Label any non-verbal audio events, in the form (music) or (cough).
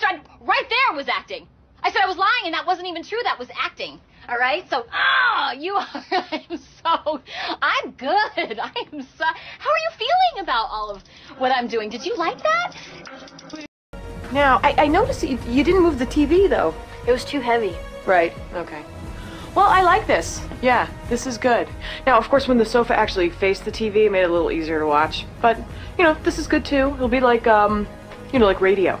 What I tried right there was acting. I said I was lying, and that wasn't even true. That was acting. All right. So, ah, you are. (laughs) I'm so. I'm good. (laughs) I am so. How are you feeling about all of what I'm doing? Did you like that? Now, I, I noticed that you, you didn't move the TV, though. It was too heavy. Right, okay. Well, I like this. Yeah, this is good. Now, of course, when the sofa actually faced the TV, it made it a little easier to watch. But, you know, this is good too. It'll be like, um, you know, like radio.